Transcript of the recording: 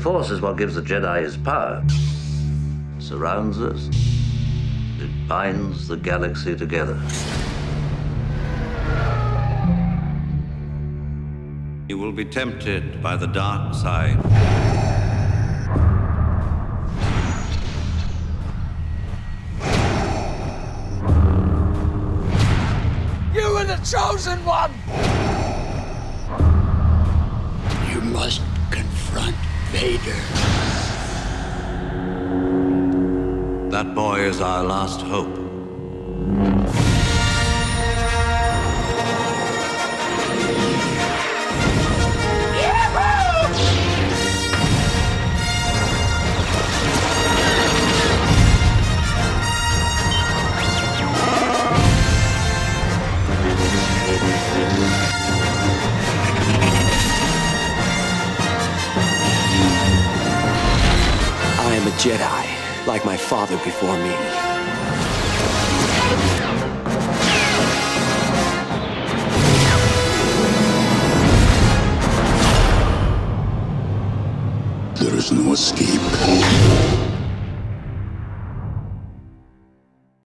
Force is what gives the Jedi his power. It surrounds us. It binds the galaxy together. You will be tempted by the dark side. You are the chosen one! That boy is our last hope. Am a Jedi, like my father before me. There is no escape.